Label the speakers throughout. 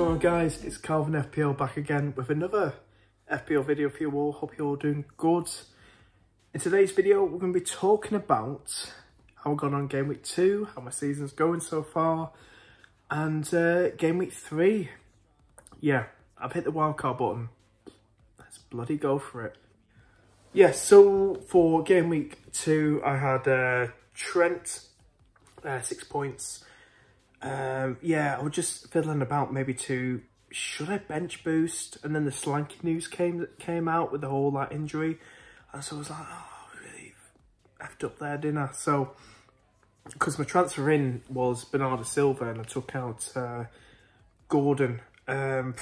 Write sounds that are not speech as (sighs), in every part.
Speaker 1: going on guys? It's Calvin FPL back again with another FPL video for you all. Hope you're all doing good. In today's video, we're going to be talking about how we've gone on game week two, how my season's going so far, and uh, game week three. Yeah, I've hit the wildcard button. Let's bloody go for it. Yeah, so for game week two, I had uh, Trent, uh, six points. Um, yeah, I was just fiddling about maybe to should I bench boost, and then the slanky news came came out with the whole like injury, and so I was like, oh, really effed up there, didn't I? So because my transfer in was Bernardo Silva, and I took out uh, Gordon. Um,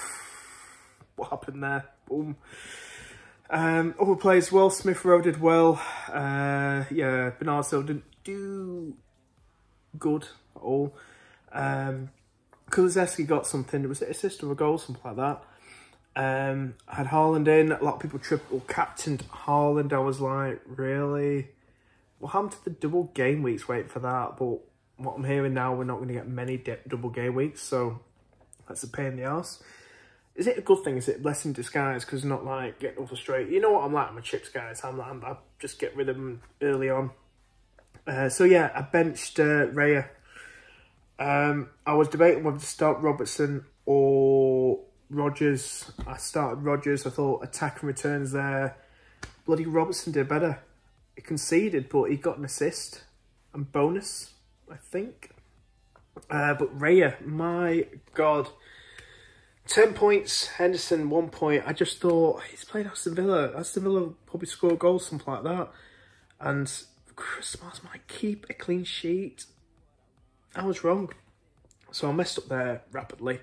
Speaker 1: (sighs) what happened there? Boom. Um, other players well, Smith Rowe did well. Uh, yeah, Bernardo Silva didn't do good at all. Um, Kulusevski got something. It was an assist or a goal, something like that. Um, I had Haaland in. A lot of people triple captained Haaland. I was like, really? What happened to the double game weeks? Wait for that. But what I'm hearing now, we're not going to get many double game weeks. So that's a pain in the ass. Is it a good thing? Is it a blessing in disguise? Because not like getting the straight. You know what I'm like? I'm chips guys. I'm like, I'm, I just get rid of them early on. Uh, so yeah, I benched uh, Raya um, I was debating whether to start Robertson or Rogers. I started Rogers. I thought attack and returns there. Bloody Robertson did better. He conceded, but he got an assist and bonus, I think. Uh, but Raya, my God. 10 points, Henderson, one point. I just thought, he's playing Aston Villa. Aston Villa probably score goals, something like that. And Christmas might keep a clean sheet. I was wrong. So I messed up there rapidly,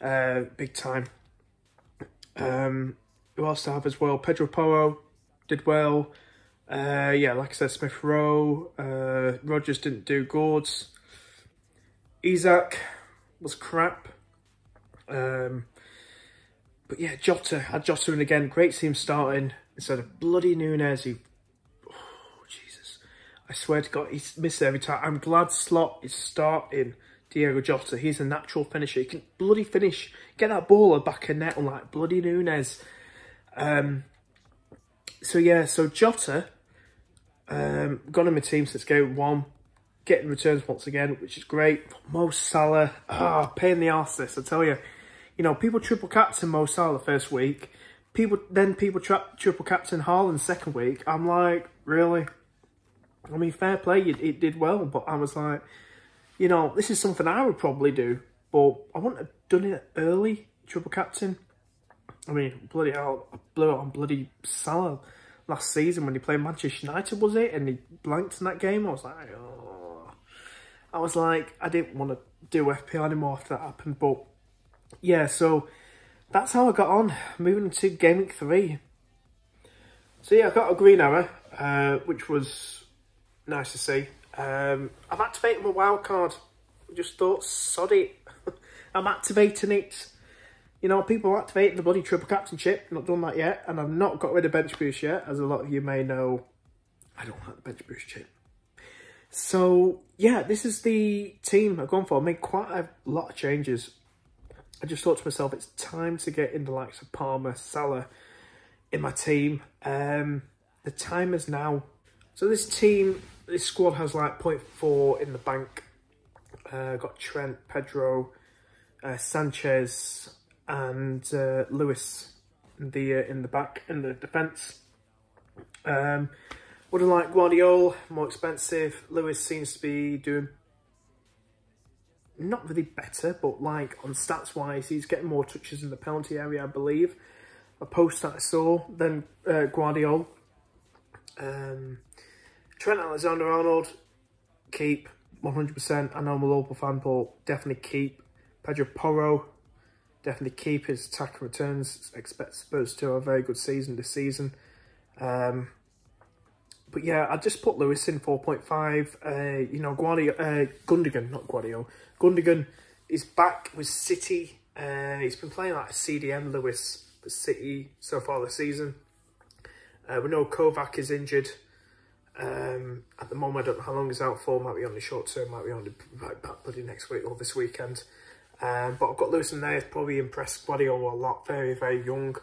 Speaker 1: uh, big time. Um, who else to have as well? Pedro Porro did well. Uh, yeah, like I said, Smith Rowe. Uh, Rogers didn't do Gords. Isak was crap. Um, but yeah, Jota had Jota in again. Great team starting instead of bloody Nunez. He I swear to God, he's missed every time. I'm glad Slot is starting Diego Jota. He's a natural finisher. He can bloody finish. Get that ball back of net on like bloody Nunez. Um, so yeah, so Jota, um, got in my team since game one. Getting returns once again, which is great. Mo Salah, ah, oh, pain in the arse this, I tell you. You know, people triple captain Mo Salah first week. People Then people triple captain Haaland second week. I'm like, really? I mean, fair play, it, it did well, but I was like, you know, this is something I would probably do, but I wouldn't have done it early, triple captain. I mean, bloody hell, I blew it on bloody Salah last season when he played Manchester United, was it? And he blanked in that game. I was like, oh. I was like, I didn't want to do FPL anymore after that happened. But yeah, so that's how I got on. Moving to game week three. So yeah, I got a green arrow, uh, which was nice to see. Um, I've activated my wild card. just thought, sod it. (laughs) I'm activating it. You know, people activating the bloody triple captainship. Not done that yet. And I've not got rid of bench boost yet. As a lot of you may know, I don't like the bench boost chip. So, yeah, this is the team I've gone for. I made quite a lot of changes. I just thought to myself, it's time to get in the likes of Palmer, Salah in my team. Um, the time is now. So this team this squad has like 0.4 in the bank. Uh, got Trent, Pedro, uh, Sanchez, and uh, Lewis in the uh, in the back in the defence. Um, would have liked Gvardiol, more expensive. Lewis seems to be doing not really better, but like on stats wise, he's getting more touches in the penalty area, I believe. A post that I saw, then uh, Gvardiol. Um, Trent Alexander-Arnold, keep 100%. I know I'm a local fan, but definitely keep. Pedro Porro, definitely keep his attack returns. Expect Spurs to have a very good season this season. Um, but yeah, I just put Lewis in 4.5. Uh, you know, Guardia, uh, Gundogan, not Guardiola. Gundogan is back with City. Uh, he's been playing like a CDM Lewis for City so far this season. Uh, we know Kovac is injured. Um, at the moment, I don't know how long he's out for. Might be on the short term, might be on the right back bloody next week or this weekend. Um, but I've got Lewis in there. Probably impressed Guardiola a lot. Very, very young.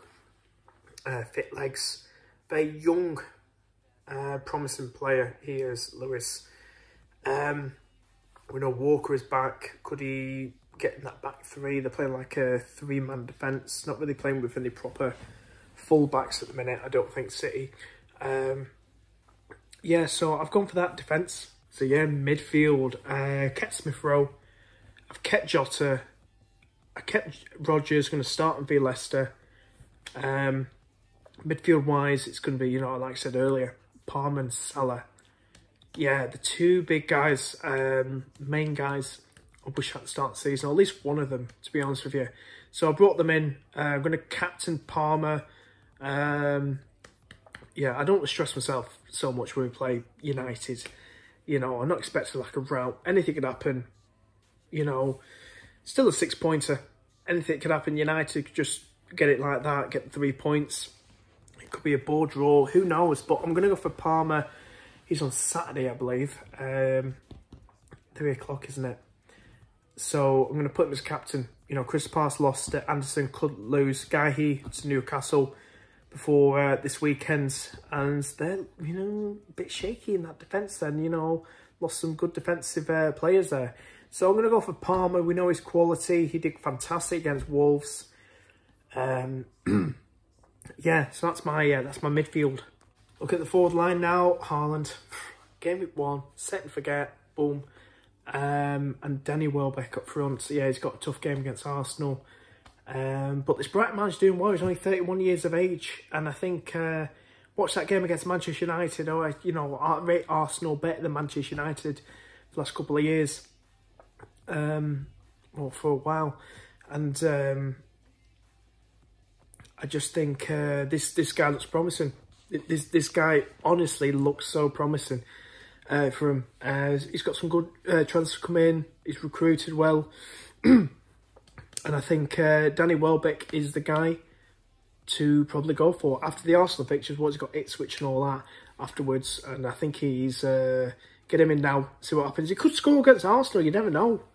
Speaker 1: Uh, fit legs. Very young, uh, promising player he is, Lewis. Um, we know Walker is back. Could he get in that back three? They're playing like a three-man defence. Not really playing with any proper full-backs at the minute, I don't think, City. Um, yeah, so I've gone for that defence. So yeah, midfield, uh, kept Smith Rowe. I've kept Jota. I kept Rogers, going to start and be Leicester. Um, midfield wise, it's going to be, you know, like I said earlier, Palm and Salah. Yeah, the two big guys, um, main guys, I wish I'd start the season, or at least one of them, to be honest with you. So I brought them in. Uh, I'm going to captain Palmer. Um, yeah, I don't stress myself so much when we play United. You know, I'm not expecting like a route. Anything could happen. You know, still a six pointer. Anything could happen. United could just get it like that, get three points. It could be a board draw. Who knows? But I'm going to go for Palmer. He's on Saturday, I believe. Um, three o'clock, isn't it? So I'm going to put him as captain. You know, Chris Pass lost it. Andersen could lose. Guéhi to Newcastle before uh, this weekend, and they're you know a bit shaky in that defence. Then you know lost some good defensive uh, players there. So I'm going to go for Palmer. We know his quality. He did fantastic against Wolves. Um, (clears throat) yeah, so that's my uh, that's my midfield. Look at the forward line now. Haaland, (laughs) game week one, set and forget, boom. Um, and Danny Welbeck up front. So yeah, he's got a tough game against Arsenal. Um, but this Brighton man's doing well. He's only 31 years of age. And I think, uh, watch that game against Manchester United. Oh, you know, I rate Arsenal better than Manchester United for the last couple of years. Um, well, for a while. And um, I just think uh, this, this guy looks promising. This, this guy honestly looks so promising uh, for him. Uh, he's got some good uh, transfers come in. He's recruited well. (clears throat) And I think uh, Danny Welbeck is the guy to probably go for. After the Arsenal fixtures, what's got Ipswich and all that afterwards. And I think he's, uh, get him in now, see what happens. He could score against Arsenal, you never know. (laughs)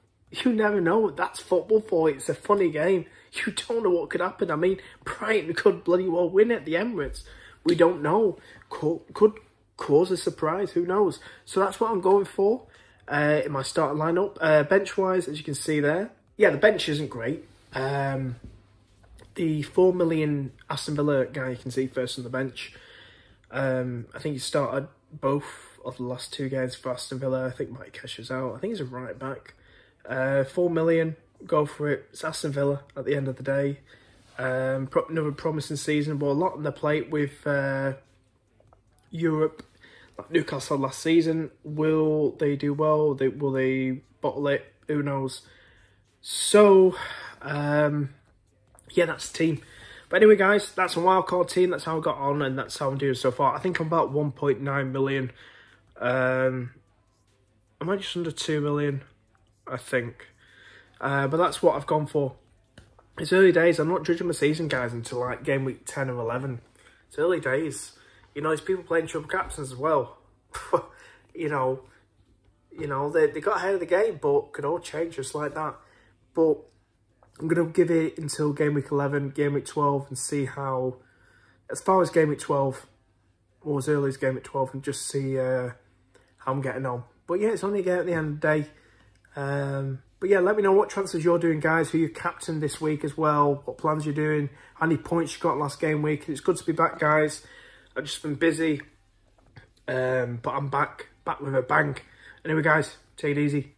Speaker 1: You never know. That's football for you. It's a funny game. (laughs) You don't know what could happen. I mean, Brighton could bloody well win at the Emirates. We don't know. Could, could cause a surprise. Who knows? So that's what I'm going for uh, in my starting lineup. Uh, bench-wise, as you can see there, yeah, the bench isn't great. Um, the 4 million Aston Villa guy you can see first on the bench. Um, I think he started both of the last two games for Aston Villa. I think Matty Cash is out. I think he's a right back. Uh, 4 million, go for it. It's Aston Villa at the end of the day. Um, another promising season, but a lot on the plate with uh, Europe. Like Newcastle last season, will they do well? They, will they bottle it? Who knows? So, um, yeah, that's the team. But anyway, guys, that's a wildcard team. That's how I got on, and that's how I'm doing so far. I think I'm about 1.9 million. Um, am I just under 2 million? I think. Uh, but that's what I've gone for. It's early days. I'm not judging my season, guys, until like game week 10 or 11. It's early days. You know, there's people playing triple captains as well. (laughs) you know, you know, they, they got ahead of the game, but could all change just like that. But I'm going to give it until game week 11, game week 12 and see how, as far as game week 12, or as early as game week 12 and just see uh, how I'm getting on. But yeah, it's only game at the end of the day. Um, but yeah, let me know what transfers you're doing, guys, who you captain this week as well, what plans you're doing, how many points you got last game week. It's good to be back, guys. I've just been busy, um, but I'm back, back with a bang. Anyway, guys, take it easy.